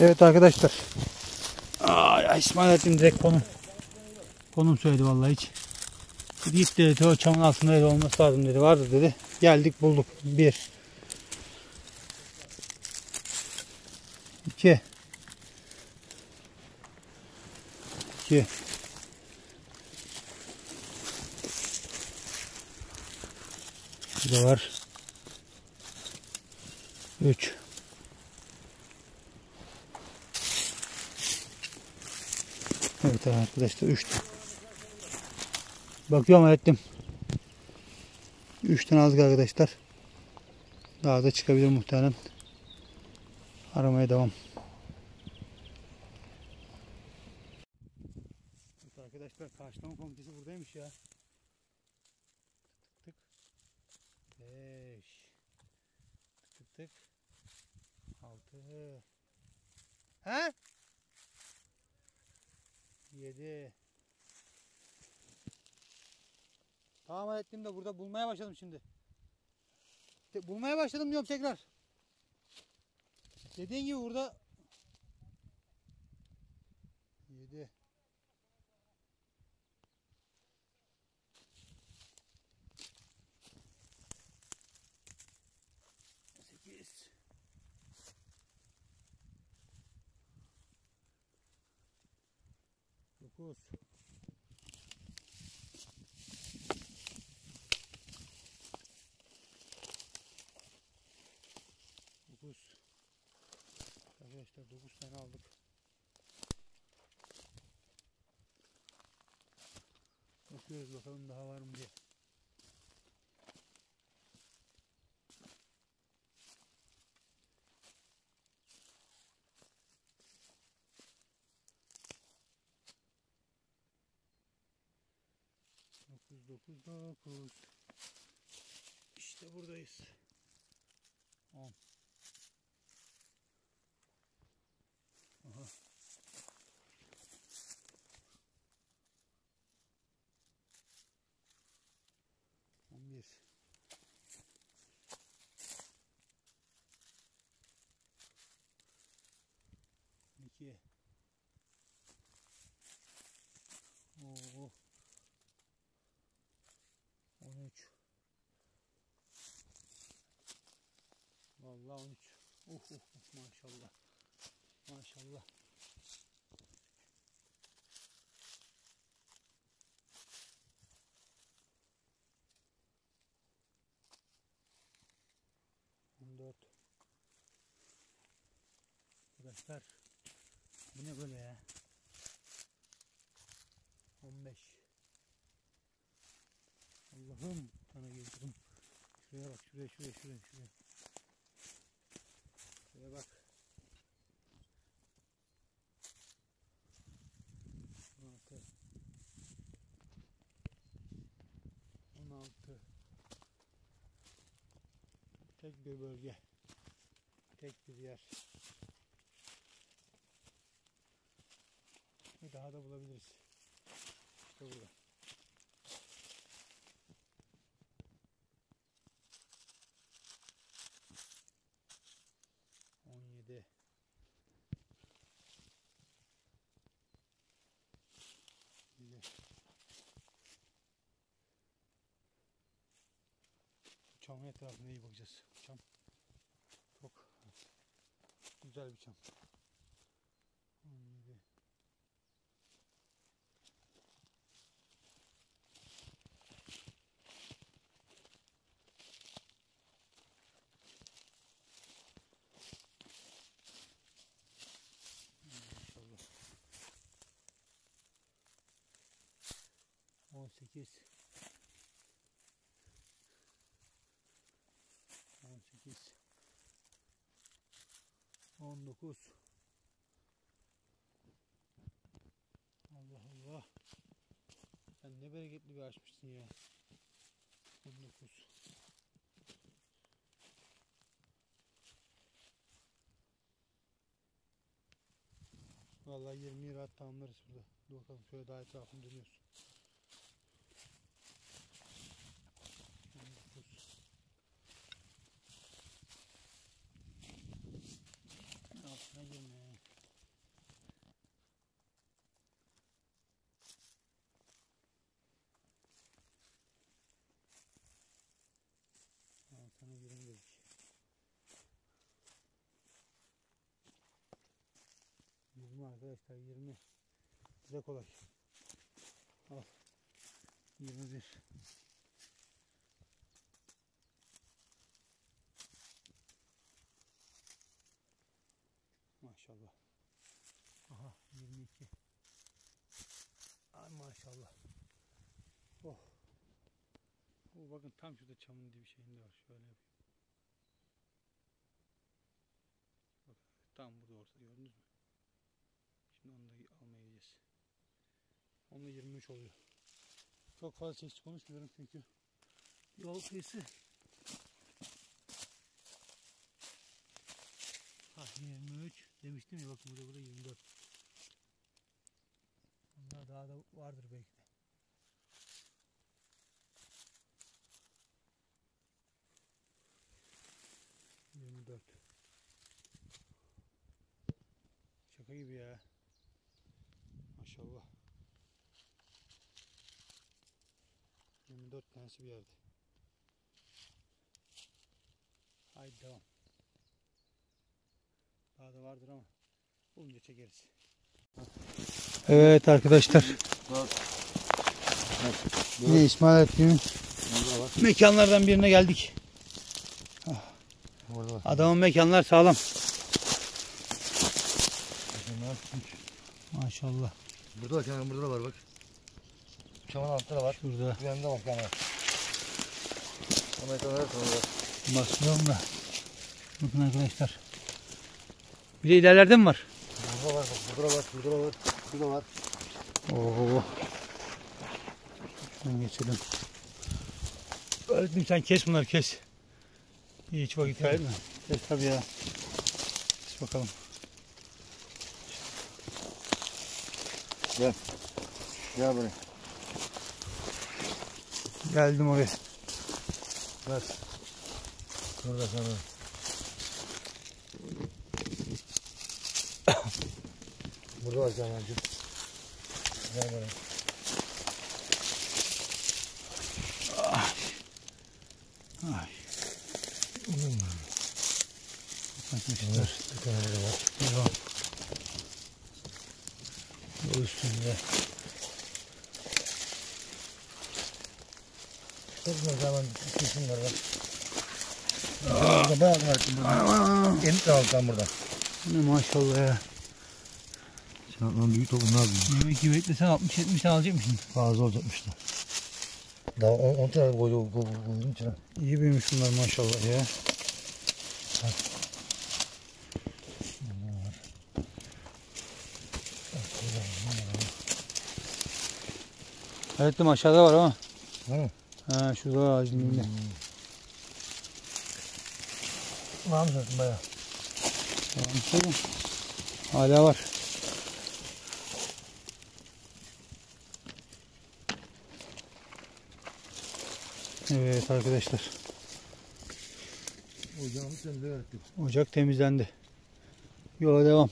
Evet arkadaşlar. Ay, İsmail ettim direkt konum. Konum söyledi vallahi hiç. Git dedi o çamın altında dedi, olması lazım dedi. Vardı dedi. Geldik bulduk. Bir. İki. İki. Burada var. Üç. Evet arkadaşlar 3 Bakıyorum ettim. 3 tane azgı arkadaşlar. Daha da çıkabilir muhtemelen. Aramaya devam. Evet arkadaşlar karşılama komitesi buradaymış ya. Tık tık. 5 Tık tık. 6 He? 7 Tamam ettim de burada bulmaya başladım şimdi. Bulmaya başladım diyorum tekrar. Dediğin gibi burada 9 9 Arkadaşlar 9 tane aldık. Bakıyoruz bakalım daha var mı diye. Dokuz, dokuz, dokuz. İşte buradayız. On. Aha. On bir. İki. Oo. 13 Vallahi 13 uh, maşallah. Maşallah. On dört. Arkadaşlar bu ne böyle ya? 15 Allah'ım sana girdim. Şuraya bak, şuraya, şuraya, şuraya, şuraya. Şuraya bak. On altı. On altı. Tek bir bölge. Tek bir yer. Ve daha da bulabiliriz. İşte burada. On yedi. Yedi. Çamın etrafına iyi bakacağız. Çam çok güzel bir çam. On yedi. Maşallah. 18 18 19 Allah Allah Sen ne bereketli bir açmışsın ya 19 Vallahi 20 rahat tamamlarız burada. Dur bakalım şöyle daha etrafını dönüyoruz. 19 Altına girme. 20 arkadaşlar 20. Bize kolay. Al. 21. Maşallah. Aha 22. Ay maşallah. Oh. Bu bakın tam şurada çamın dibi şeyinde var. Şöyle yapayım. Bakın tam burada orta gördünüz mü? Şimdi onu da almaya gideceğiz. Onunla 23 oluyor. Çok fazla çeşit konuşmuyorum çünkü yol kıyısı. Ha 23 demiştim ya bakın burada burada 24. Bunlar daha da vardır belki de. Yirmi dört. Şaka gibi ya. Maşallah. 24 tanesi bir yerde. Haydi devam. Daha da vardır ama bulunca çekeriz. Evet arkadaşlar. Yine İsmail Etkin'in mekanlardan birine geldik. Orada var. Adamın mekanlar sağlam. Maşallah. Burada bak hemen burada da var bak. Çaman altta da var. Şurada Bu yanında bak yani. Ama ekranlar sonra var. basıyorum da. Bakın arkadaşlar. Bir de ilerlerde mi var? Burada var bak. Burada var. Burada var. Burada var. Oo. Şunu geçelim. Öğretmenim sen kes bunları kes. Hiç vakit kaybetme. Kes tabii ya. Kes bakalım. Gel buraya. Geldim oraya. Ver. Burada sana. Burada var Caner'cim. Gel buraya. Ay. Hmm. Arkadaşlar. Bir tane burada var. Devam. Yol üstünde. Tutma zaman kesinler bak. Burada bayağı var. Burada. De altan burada. Ne maşallah ya. Sen lan büyük topun ne yapıyorsun? Yemek gibi beklesen 60-70 tane alacakmışsın. Fazla olacakmış da. Daha 10 tane koydu koydum içine. İyi büyümüş bunlar maşallah ya. Evet de aşağıda var ama. Hı. Ha şurada var ağacın dibinde. Var mı zaten bayağı? Tamam söyleyeyim. Hala var. Evet arkadaşlar. Ocağımı öğrettim. Ocak temizlendi. Yola devam.